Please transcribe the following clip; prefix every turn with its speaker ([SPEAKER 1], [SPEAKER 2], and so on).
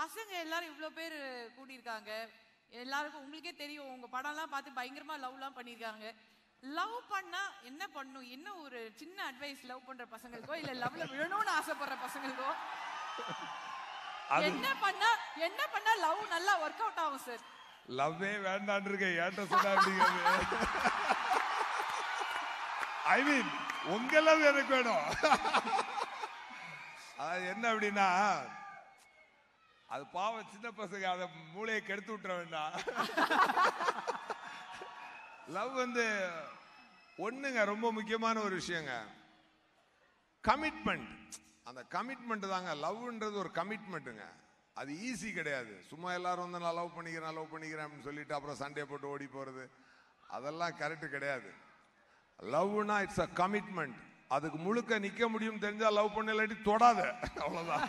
[SPEAKER 1] பசங்க எல்லாரும் இவ்வளோ பேர் கூடியிருக்காங்க. எல்லாருக்கும் உங்களுக்கே தெரியும் உங்க படம்லாம் பார்த்து பயங்கரமா லவ்லாம் பண்ணியிருக்காங்க. லவ் பண்ணா என்ன பண்ணும்? என்ன ஒரு சின்ன அட்வைஸ் லவ் பண்ற பசங்களுக்கோ இல்ல லவ்ல விழணும்னு ஆசைப்படுற பசங்களுக்கோ?
[SPEAKER 2] அது
[SPEAKER 1] என்ன பண்ணா என்ன பண்ணா லவ் நல்லா ஒர்க் அவுட் ஆகும் சார்
[SPEAKER 2] லவ்வே வேண்டான் இருக்கேன் ஏன்ட்ட சொன்னா அப்படிங்கிறது ஐ மீன் உங்க லவ் எனக்கு வேணும். அது என்ன அப்படின்னா அது பாவம் சின்ன பசங்க அதை மூளையை கெடுத்து விட்டுற வேண்டாம். லவ் வந்து ஒண்ணுங்க ரொம்ப முக்கியமான ஒரு விஷயங்க. கமிட்மெண்ட் அந்த கமிட்மெண்ட் தாங்க லவ்ன்றது ஒரு கமிட்மெண்ட்டுங்க அது ஈஸி கிடையாது. சும்மா எல்லாரும் வந்து நான் லவ் பண்ணிக்கிறேன் லவ் பண்ணிக்கிறேன் அப்படின்னு சொல்லிட்டு அப்புறம் சண்டே போட்டு ஓடி போகிறது அதெல்லாம் கரெக்ட் கிடையாது. லவ்னா இட்ஸ் அ கமிட்மெண்ட் அதுக்கு முழுக்க நிற்க முடியும் தெரிஞ்சால் லவ் பண்ண இல்லாட்டி தொடாத. அவ்வளோதான்